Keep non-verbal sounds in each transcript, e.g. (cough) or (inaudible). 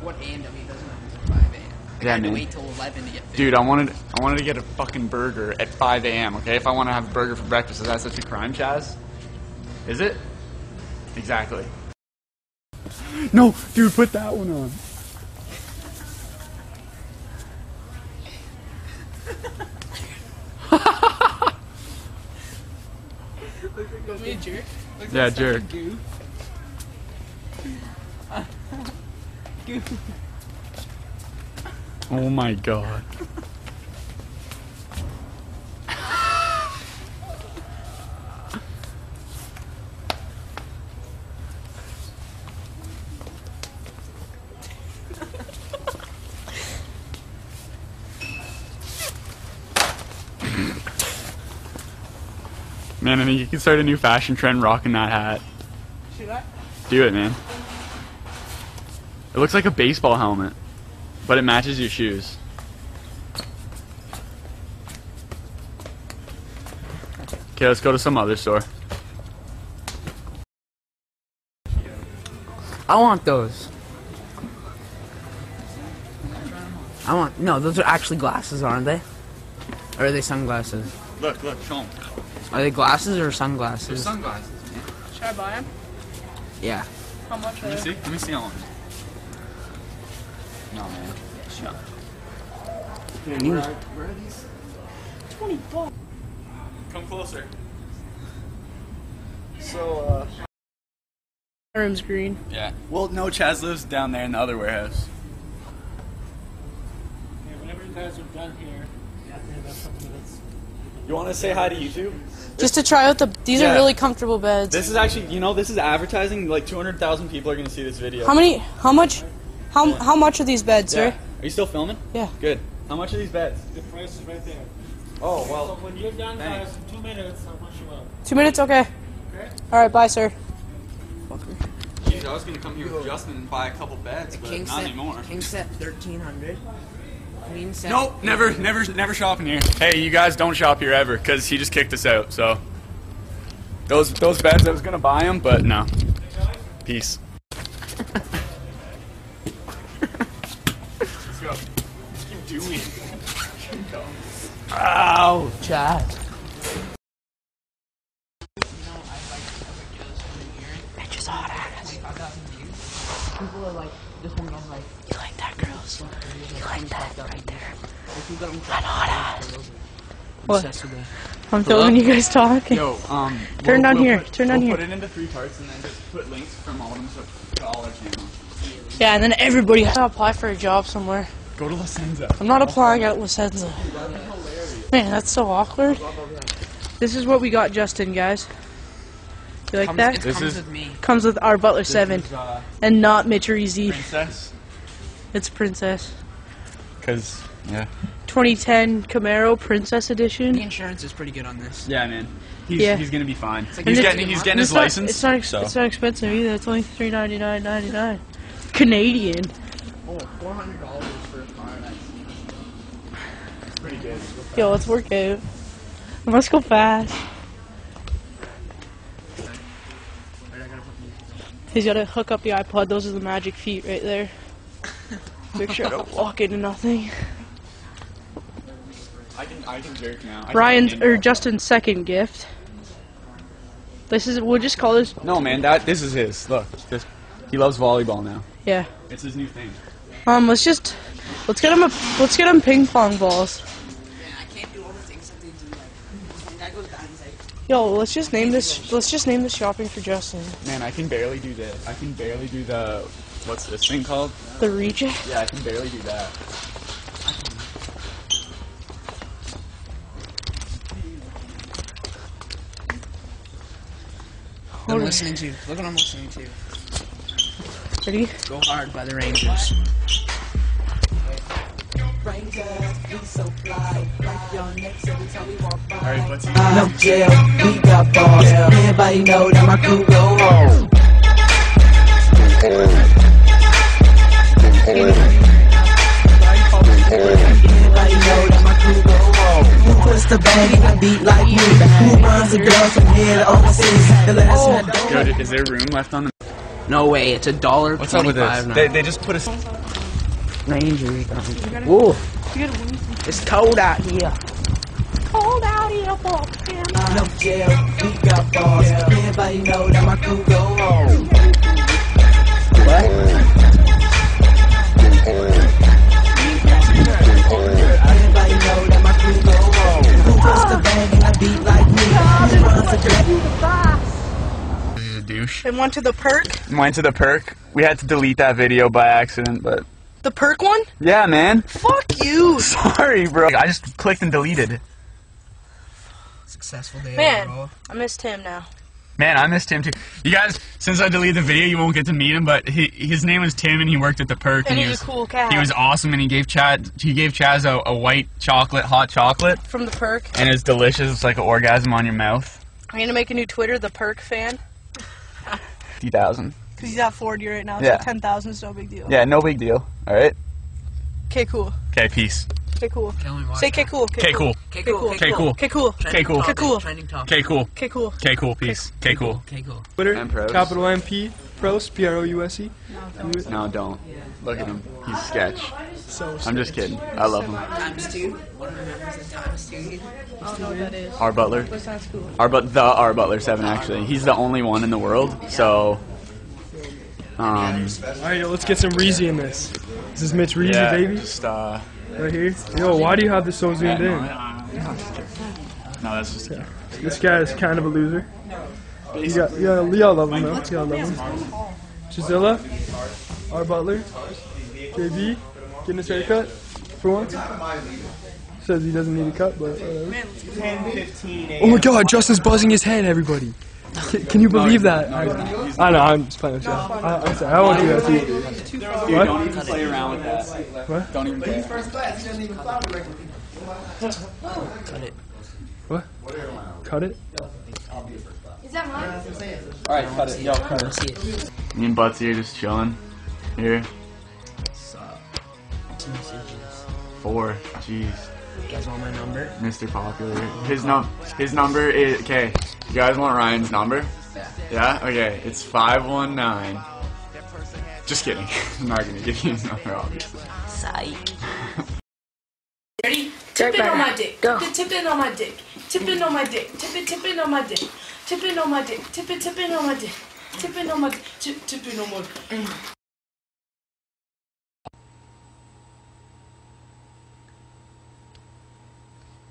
like what A and W doesn't open at 5 a.m. Like, Yeah, I had man. to wait till 11 to get food. Dude, I wanted I wanted to get a fucking burger at 5 a.m. Okay, if I want to have a burger for breakfast, is that such a crime, Chaz? Is it? Exactly. No, dude, put that one on. (laughs) Me a jerk. Looks Yeah, like such jerk. Oh my god. Man, I mean, you can start a new fashion trend rocking that hat. Do it, man. It looks like a baseball helmet, but it matches your shoes. Okay, let's go to some other store. I want those. I want no. Those are actually glasses, aren't they? Or are they sunglasses? Look, look, show 'em. Are they glasses or sunglasses? sunglasses. Should I buy them? yeah. How much are Let me see. Let me see on. No, man. Shut. You- where are these? 20 bucks. Come closer. So, uh, My room's green. Yeah. Well, no, Chaz lives down there in the other warehouse. Yeah, whenever you guys are done here, after about a couple minutes, you want to say hi to YouTube? Just to try out the. These Yeah. are really comfortable beds. This is actually, you know, this is advertising. Like 200,000 people are going to see this video. how many? How much? How how much are these beds, Yeah. sir? Are you still filming? Yeah. Good. How much are these beds? the price is right there. Oh, well. So when you're done, Thanks. guys, two minutes, I'll push you up. Two minutes, okay. Okay? All right, bye, sir. Jeez, I was gonna come here with Justin and buy a couple beds, but King not set. anymore. King set 1300. Queen set. Nope, never, never, never shopping here. Hey, you guys don't shop here ever, cause he just kicked us out. So those those beds, I was gonna buy them, but no. Peace. Let's go. Keep doing. Ow, Chad. Bitches hot ass. People are like, this one has like, You like that, girls? You like that right there? if you got them That hot ass. What? obsessed with it. I'm filming you guys talking. Yo, um, Turn down here, turn down here. Put it into three parts and then just put links from all of them to, to all our channels. Yeah, and then everybody has to apply for a job somewhere. Go to La Senza. I'm not applying at La Senza. Man, that's so awkward. This is what we got, Justin, guys. You like Comes, that? it This comes is- with me. Comes with our Butler 7 Is, uh, and not Mitch Reezy. princess. It's Princess. Cause yeah. 2010 Camaro Princess Edition. The insurance is pretty good on this. Yeah, man. He's, Yeah. he's gonna be fine. like he's getting he's month. getting his not, license. It's not, ex- so. it's not expensive either. It's only three ninety nine ninety nine. Canadian. Oh, $400 for a car. That's pretty good. Yo, let's work out. We must go fast. where I gotta put music on. He's gotta hook up the iPod. Those are the magic feet right there. Make sure I don't walk into nothing. I can I can jerk now. I Ryan's or Justin's second gift. This is we'll just call this No, man. That this is his. Look, this, he loves volleyball now. yeah. It's his new thing. Um, let's just let's get him a let's get him ping pong balls. Man, I can't do all the things that they do. Like, one guy goes down and he's like, Yo, let's just name this let's just name this shopping for Justin. Man, I can barely do this. I can barely do the what's this thing called? The reject. Yeah, I can barely do that. I'm listening to. Look what I'm listening to. Ready? Go Hard by the Rangers. All right, let's see. No jail, we got balls. Everybody know that my crew go home. Everybody know that my crew go home. Who puts the bag in the beat like me? Who runs the girls from here to overseas? The last one I don't Yo, is there room left on the? No way, it's a dollar What's up with this? twenty-five. They, they just put a. Ranger. Ooh, it's cold out here. No jail, we got balls. Everybody know that my crew go on. Everybody know that my crew go on. Who puts the bang in a beat like me? Who runs a He's douche. And went to the perk. Went to the perk. We had to delete that video by accident, but The perk one? yeah, man. Fuck you. (laughs) Sorry, bro. I just clicked and deleted. Successful day Man, I missed him now. Man, I missed him too. You guys, since I deleted the video, you won't get to meet him. But he, his name was Tim, and he worked at the perk. And he he's was a cool cat. he was awesome, and he gave Chad he gave Chaz a, a white chocolate, hot chocolate, From the perk. and it's delicious. It's like an orgasm on your mouth. I'm gonna make a new Twitter, the perk fan. Fifty thousand. Because he's at 40 right now, Yeah. so 10,000 is no big deal. Yeah, no big deal. All right. Okay, cool. Okay, peace. Okay, cool. Say okay, cool. Okay, cool. Okay, cool. Okay, cool. Okay, cool. Okay, cool. Okay, cool. Trending. Okay, cool. Okay, cool. Okay, cool. Peace. Okay, cool. Okay, cool. Twitter, capital MP, pros, P R O U S E. No, don't. Look at him. He's sketch. So I'm just kidding. I love him. Times two. One of the members of Times two. I don't know what that is. R Butler. But sounds cool. R but the R Butler seven actually. He's the only one in the world. So. Um. All right, yo, let's get some Reezy in this. This is Mitch Reezy, Yeah. baby, Just uh. right here. Yo, why do you have this so zoomed no, in? No, that's just. This guy is kind of a loser. You got, you got, y'all love him though. Y'all love him. Chizilla, R Butler, JB, getting his haircut for once. Says he doesn't need a cut, but whatever. Oh my God, Justin's buzzing his head, everybody. Can, can you believe that? I, I know, I'm just playing with you. I, I'm sorry, I won't do that to you. What? Don't even play around with that. What? Don't even care. Cut it. What? Cut it? Alright, cut it. Yo, cut it. Me and Butsy are just chilling. Here. Four. Jeez. You guys want my number? Mr. Popular. His num his number is okay. You guys want Ryan's number? Yeah. Yeah? Okay. It's five one nine. Just kidding. (laughs) I'm not gonna give you his number obviously. Psych. (laughs) Ready? Tip it on my dick. Go. Tip it on my dick. Tip it on my dick. Tip it, tip it on my dick. Tip it on my dick. Tip it, tip it on my dick. Tip it on my dick. Tip, tip it on my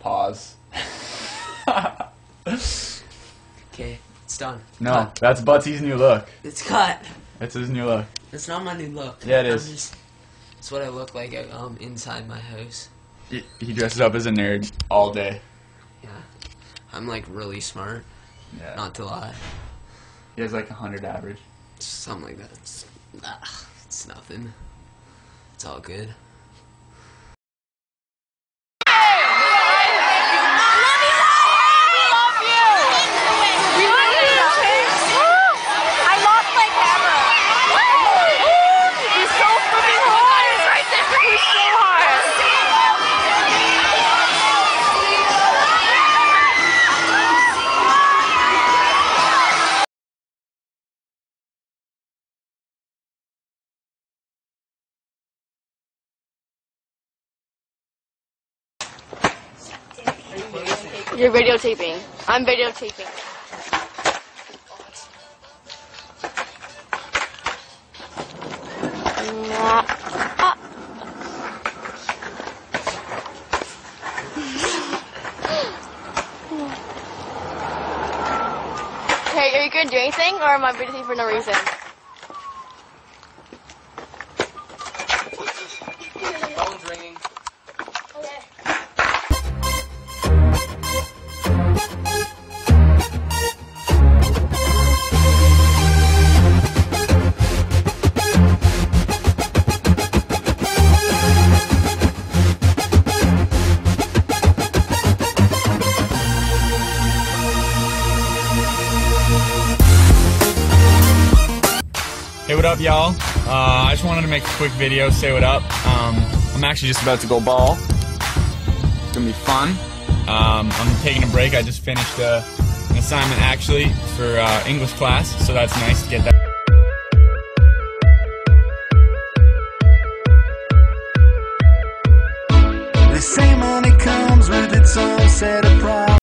Pause. (laughs) Okay, it's done. No, Cut. that's Butsy's new look. It's cut. That's his new look. It's not my new look. Yeah, it I'm is. just- It's what I look like um inside my house. He, he dresses up as a nerd all day. Yeah. I'm like really smart. Yeah. Not to lie. He has like a hundred average. Something like that. It's, ah, it's nothing. It's all good. You're videotaping. I'm videotaping. (laughs) Okay, are you gonna do anything, or am I videotaping for no reason? up, y'all? Uh, I just wanted to make a quick video, say what up. Um, I'm actually just about to go ball. It's gonna be fun. Um, I'm taking a break. I just finished uh, an assignment actually for uh, English class, so that's nice to get that. The same money comes with its own set of problems.